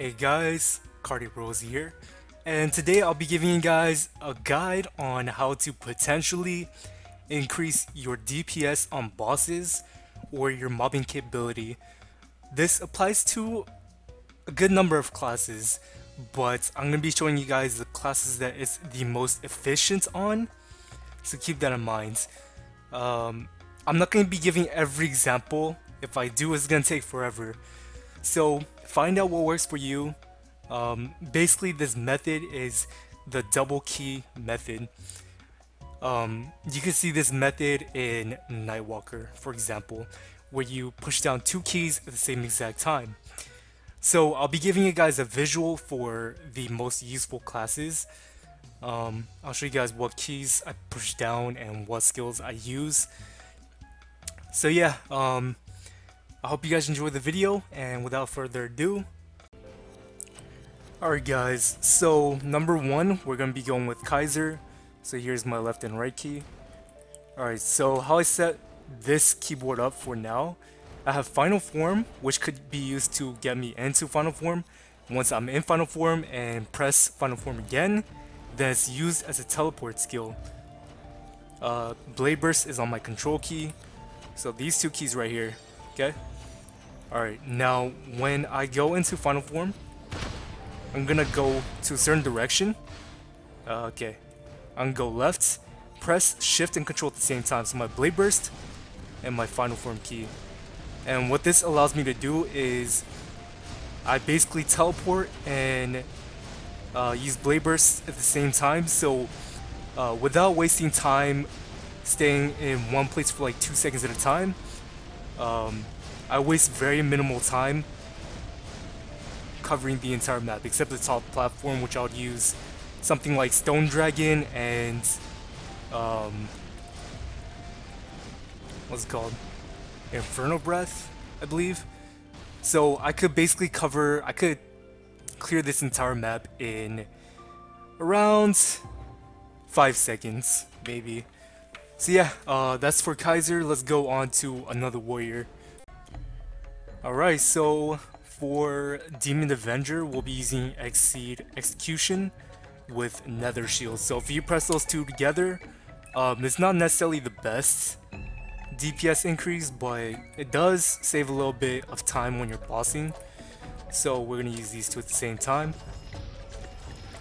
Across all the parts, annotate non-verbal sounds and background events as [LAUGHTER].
Hey guys, Carte Rosa here, and today I'll be giving you guys a guide on how to potentially increase your DPS on bosses or your mobbing capability. This applies to a good number of classes, but I'm going to be showing you guys the classes that it's the most efficient on, so keep that in mind. Um, I'm not going to be giving every example, if I do it's going to take forever. So find out what works for you. Um, basically, this method is the double key method. Um, you can see this method in Nightwalker, for example, where you push down two keys at the same exact time. So I'll be giving you guys a visual for the most useful classes. Um, I'll show you guys what keys I push down and what skills I use. So yeah, um, I hope you guys enjoyed the video, and without further ado, Alright guys, so number one, we're going to be going with Kaiser. So here's my left and right key. Alright, so how I set this keyboard up for now, I have Final Form, which could be used to get me into Final Form. Once I'm in Final Form and press Final Form again, then it's used as a teleport skill. Uh, Blade Burst is on my control key, so these two keys right here, okay? Alright, now when I go into Final Form, I'm gonna go to a certain direction. Uh, okay, I'm gonna go left, press shift and control at the same time. So my blade burst and my final form key. And what this allows me to do is I basically teleport and uh, use blade burst at the same time. So uh, without wasting time staying in one place for like two seconds at a time, um, I waste very minimal time covering the entire map except the top platform which I'll use something like Stone Dragon and um, what's it called? Inferno Breath, I believe. So I could basically cover, I could clear this entire map in around 5 seconds, maybe. So yeah, uh, that's for Kaiser. Let's go on to another warrior. Alright, so for Demon Avenger, we'll be using Exceed Execution with Nether Shield. So if you press those two together, um, it's not necessarily the best DPS increase, but it does save a little bit of time when you're bossing. So we're going to use these two at the same time.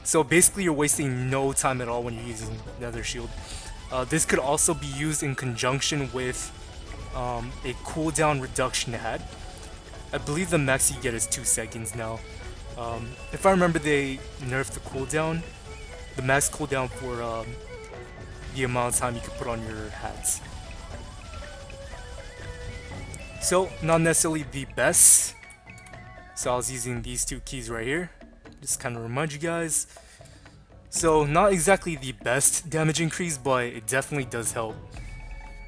So basically you're wasting no time at all when you're using Nether Shield. Uh, this could also be used in conjunction with um, a cooldown reduction hat. I believe the max you get is 2 seconds now. Um, if I remember they nerfed the cooldown, the max cooldown for um, the amount of time you can put on your hats. So, not necessarily the best. So I was using these two keys right here. Just kind of remind you guys. So, not exactly the best damage increase, but it definitely does help.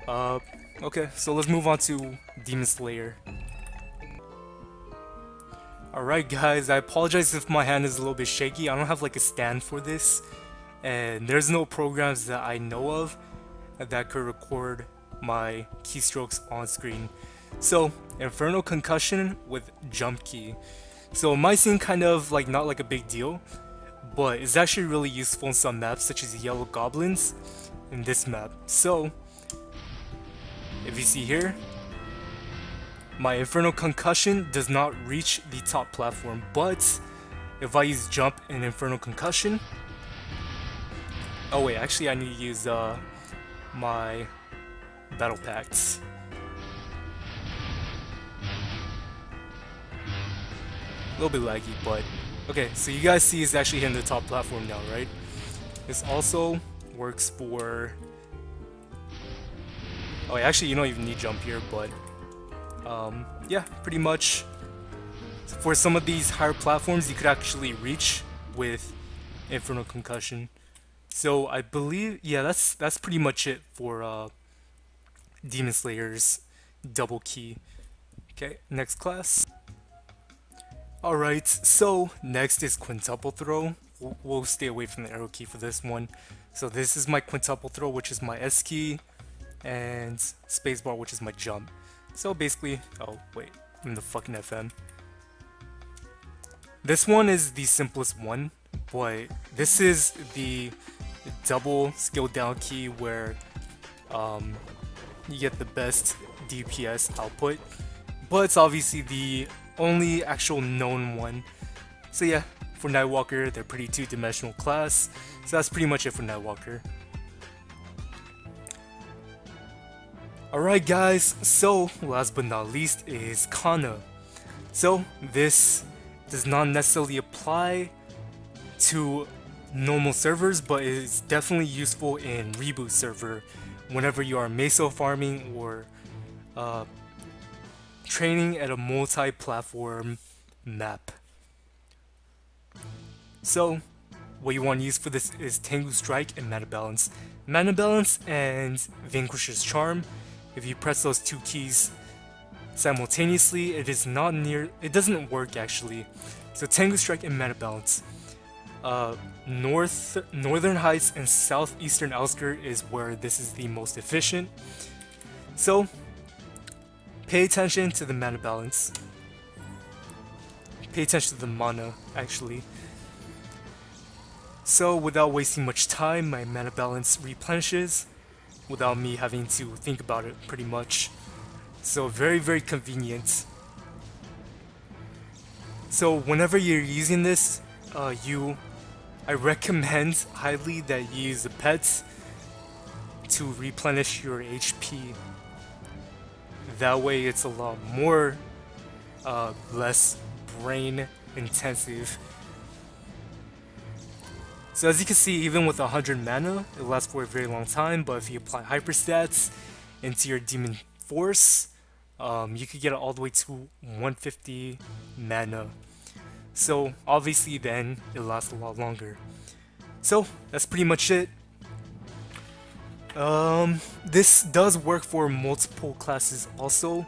Uh, okay, so let's move on to Demon Slayer. Alright guys, I apologize if my hand is a little bit shaky. I don't have like a stand for this. And there's no programs that I know of that could record my keystrokes on screen. So, Infernal Concussion with Jump Key. So it might seem kind of like not like a big deal, but it's actually really useful in some maps such as Yellow Goblins in this map. So, if you see here, my Infernal Concussion does not reach the top platform, but if I use Jump and Infernal Concussion... Oh wait, actually I need to use uh, my Battle Pacts. A little bit laggy, but... Okay, so you guys see it's actually hitting the top platform now, right? This also works for... Oh, actually, you don't even need jump here, but um, yeah, pretty much for some of these higher platforms you could actually reach with Infernal Concussion. So I believe, yeah, that's that's pretty much it for uh, Demon Slayer's double key. Okay, next class. Alright, so next is Quintuple Throw. We'll, stay away from the arrow key for this one. So this is my Quintuple Throw, which is my S key, and Spacebar, which is my jump. So basically, oh wait, I'm the fucking FM. This one is the simplest one, but this is the double skill down key where um, you get the best DPS output, but it's obviously the only actual known one. So yeah, for Nightwalker, they're pretty two-dimensional class, so that's pretty much it for Nightwalker. Alright guys, so last but not least is Kanna. So this does not necessarily apply to normal servers, but it's definitely useful in reboot server whenever you are meso farming or uh, training at a multi-platform map. So, what you want to use for this is Tengu Strike and Mana Balance. Mana Balance and Vanquisher's Charm. If you press those two keys simultaneously, it is not near. It doesn't work actually. So Tengu Strike and Mana Balance. Uh, north, Northern Heights and Southeastern Outskirt is where this is the most efficient. So, pay attention to the mana balance. Pay attention to the mana, actually. So, without wasting much time, my mana balance replenishes without me having to think about it pretty much. So, very, very convenient. So, whenever you're using this, uh, you I recommend highly that you use the pets to replenish your HP. That way it's a lot more, uh, less brain intensive. So as you can see, even with 100 mana, it lasts for a very long time, but if you apply hyperstats into your Demon Force, um, you could get it all the way to 150 mana so obviously then it lasts a lot longer. So that's pretty much it. Um, this does work for multiple classes also,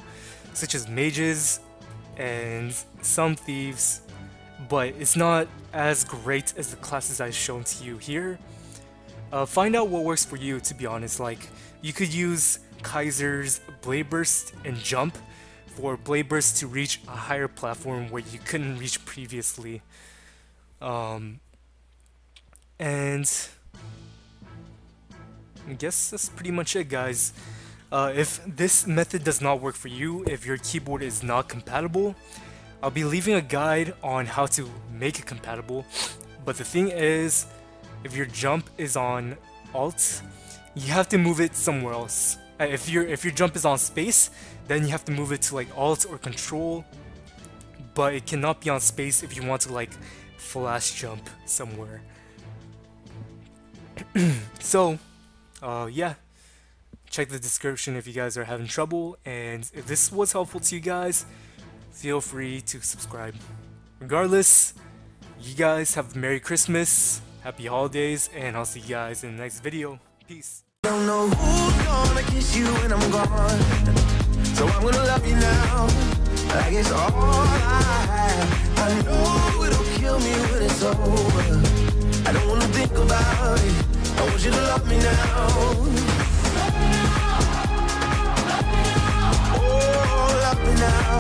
such as mages and some thieves, but it's not as great as the classes I've shown to you here. Uh, find out what works for you to be honest, like you could use Kaiser's Blade Burst and Jump for Blade Burst to reach a higher platform where you couldn't reach previously. Um, and I guess that's pretty much it guys. Uh, if this method does not work for you, if your keyboard is not compatible, I'll be leaving a guide on how to make it compatible. But the thing is, if your jump is on Alt, you have to move it somewhere else. Uh, if your if your jump is on space, then you have to move it to like Alt or Control. But it cannot be on space if you want to like flash jump somewhere. [CLEARS THROAT] so, uh, yeah. Check the description if you guys are having trouble, and if this was helpful to you guys, feel free to subscribe. Regardless, you guys have a Merry Christmas, Happy Holidays, and I'll see you guys in the next video. Peace. Don't know who's gonna kiss you when I'm gone So I'm gonna love you now Like it's all I have I know it'll kill me when it's over I don't wanna think about it I want you to love me now. Oh, love me now.